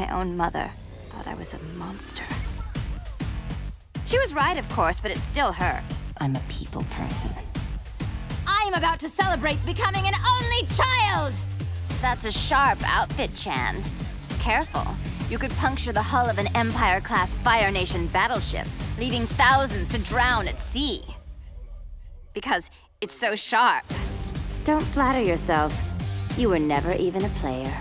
My own mother thought I was a monster. She was right, of course, but it still hurt. I'm a people person. I am about to celebrate becoming an only child! That's a sharp outfit, Chan. Careful. You could puncture the hull of an Empire-class Fire Nation battleship, leaving thousands to drown at sea. Because it's so sharp. Don't flatter yourself. You were never even a player.